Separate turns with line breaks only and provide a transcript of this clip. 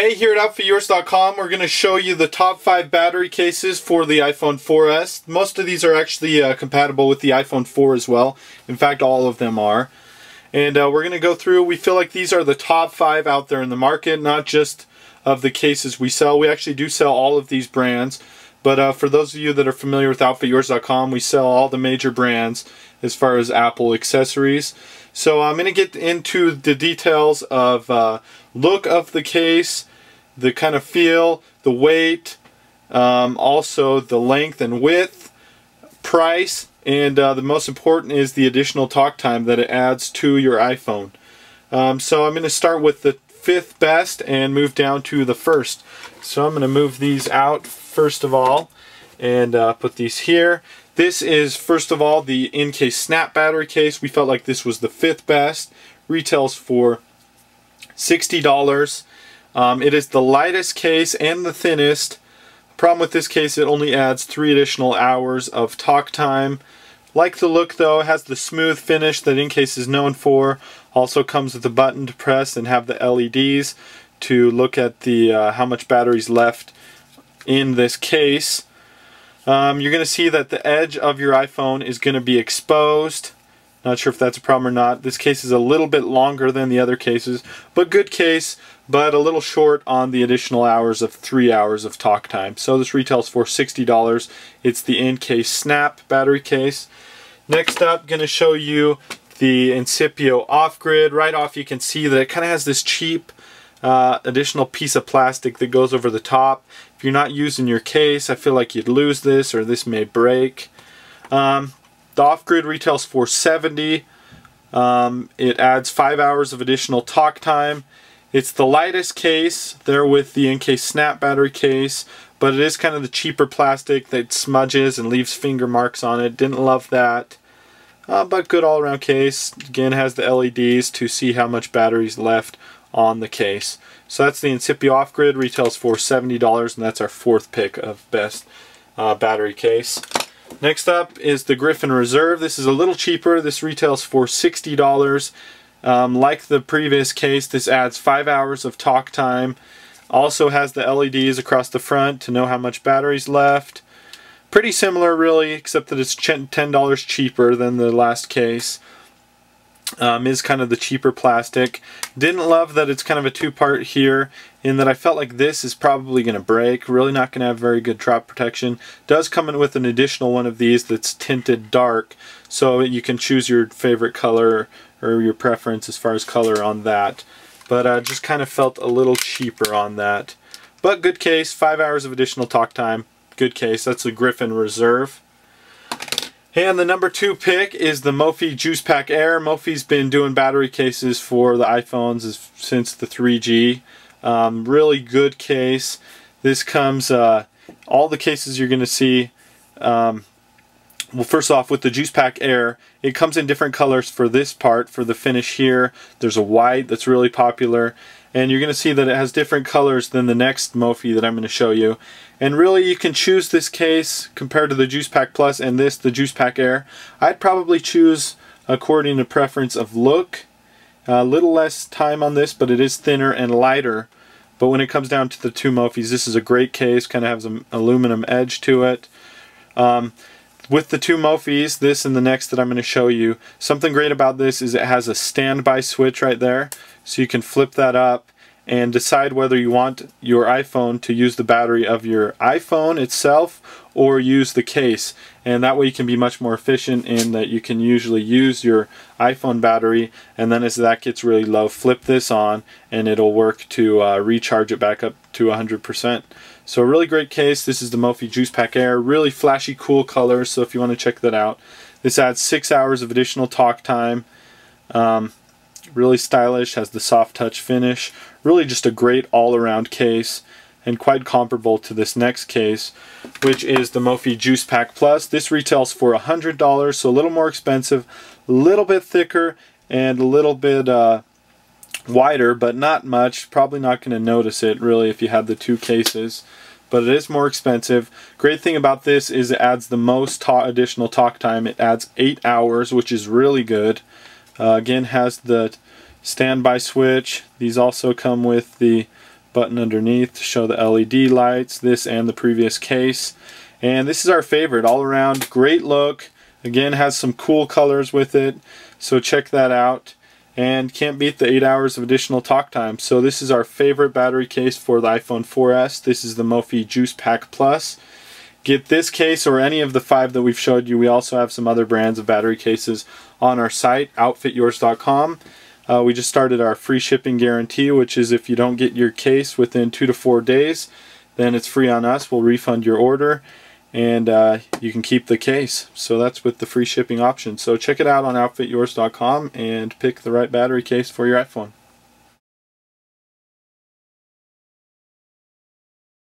Hey, here at OutfitYours.com, we're going to show you the top five battery cases for the iPhone 4S. Most of these are actually uh, compatible with the iPhone 4 as well. In fact, all of them are. And uh, we're going to go through, we feel like these are the top five out there in the market, not just of the cases we sell. We actually do sell all of these brands. But uh, for those of you that are familiar with OutfitYours.com, we sell all the major brands as far as Apple accessories. So I'm going to get into the details of uh, look of the case, the kind of feel, the weight, um, also the length and width, price, and uh, the most important is the additional talk time that it adds to your iPhone. Um, so I'm going to start with the fifth best and move down to the first. So I'm going to move these out first of all and uh, put these here. This is first of all the Incase snap battery case. We felt like this was the fifth best. Retails for $60. Um, it is the lightest case and the thinnest. Problem with this case, it only adds three additional hours of talk time. Like the look though, has the smooth finish that Incase is known for. Also comes with a button to press and have the LEDs to look at the uh, how much battery's left in this case. Um, you're going to see that the edge of your iPhone is going to be exposed. Not sure if that's a problem or not. This case is a little bit longer than the other cases, but good case, but a little short on the additional hours of three hours of talk time. So this retails for $60. It's the Incase snap battery case. Next up, going to show you the Incipio off-grid. Right off you can see that it kind of has this cheap uh, additional piece of plastic that goes over the top. If you're not using your case, I feel like you'd lose this or this may break. Um, the off-grid retails for 70. Um, it adds five hours of additional talk time. It's the lightest case there with the Incase snap battery case, but it is kind of the cheaper plastic that smudges and leaves finger marks on it. Didn't love that. Uh, but good all-around case. Again, has the LEDs to see how much battery's left on the case. So that's the Incipio off-grid. Retails for $70, and that's our fourth pick of best uh, battery case. Next up is the Griffin Reserve. This is a little cheaper. This retails for $60. Um, like the previous case, this adds 5 hours of talk time. Also has the LEDs across the front to know how much battery's left. Pretty similar really, except that it's $10 cheaper than the last case um, is kind of the cheaper plastic. Didn't love that it's kind of a two-part here in that I felt like this is probably going to break. Really not going to have very good drop protection. Does come in with an additional one of these that's tinted dark so you can choose your favorite color or your preference as far as color on that. But uh, just kind of felt a little cheaper on that. But good case, five hours of additional talk time. Good case. That's a Griffin Reserve. And the number two pick is the Mophie Juice Pack Air. Mophie's been doing battery cases for the iPhones since the 3G. Um, really good case. This comes, uh, all the cases you're going to see, um, well first off with the Juice Pack Air, it comes in different colors for this part, for the finish here. There's a white that's really popular and you're going to see that it has different colors than the next Mophie that I'm going to show you. And really you can choose this case compared to the Juice Pack Plus and this, the Juice Pack Air. I'd probably choose according to preference of look. A little less time on this, but it is thinner and lighter. But when it comes down to the two Mophies, this is a great case, kind of has an aluminum edge to it. Um, with the two Mophies, this and the next that I'm going to show you, something great about this is it has a standby switch right there. So you can flip that up and decide whether you want your iPhone to use the battery of your iPhone itself or use the case and that way you can be much more efficient in that you can usually use your iPhone battery and then as that gets really low flip this on and it'll work to uh, recharge it back up to 100%. So a really great case. This is the Mophie Juice Pack Air. Really flashy cool colors so if you want to check that out. This adds 6 hours of additional talk time. Um, really stylish, has the soft touch finish. Really just a great all-around case and quite comparable to this next case, which is the Mophie Juice Pack Plus. This retails for $100, so a little more expensive, a little bit thicker, and a little bit uh, wider, but not much. Probably not going to notice it, really, if you have the two cases. But it is more expensive. Great thing about this is it adds the most ta additional talk time. It adds 8 hours, which is really good. Uh, again, has the standby switch. These also come with the button underneath to show the LED lights, this and the previous case. And this is our favorite, all around, great look. Again, has some cool colors with it, so check that out. And can't beat the 8 hours of additional talk time. So this is our favorite battery case for the iPhone 4S. This is the Mophie Juice Pack Plus. Get this case or any of the five that we've showed you. We also have some other brands of battery cases on our site, outfityours.com. Uh, we just started our free shipping guarantee, which is if you don't get your case within two to four days, then it's free on us. We'll refund your order and uh, you can keep the case. So that's with the free shipping option. So check it out on outfityours.com and pick the right battery case for your iPhone.